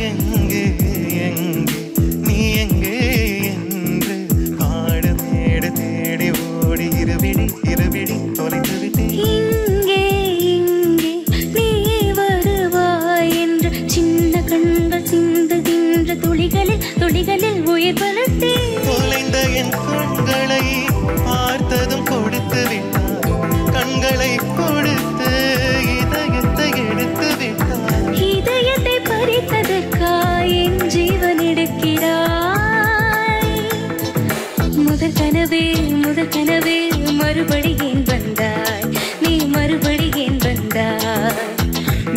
எங்கே எங்கே? நீ எங்கே என்று காடு மேடு தேடி ஓடி இருவிடி இருவிடி தொலைத்து விட்டேன் இங்கே இங்கே நீ வருவாய் என்று சின்ன கண்கள் சிந்துகின்ற துளிகளில் துளிகளில் உயிர் பலத்தேன் தொலைந்த என் கண்களை பார்த்ததும் கொடுத்து விட்டார் கண்களை முதல் கனவே மறுபடி ஏன் வந்தாய்? நீ மறுபடி ஏன் வந்தாய்?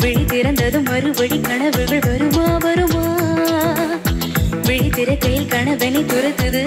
விழி திறந்ததும் மறுபடி கனவுகள் வருமா வருமா? விழி திறக்கையில் கனவனை துரத்துது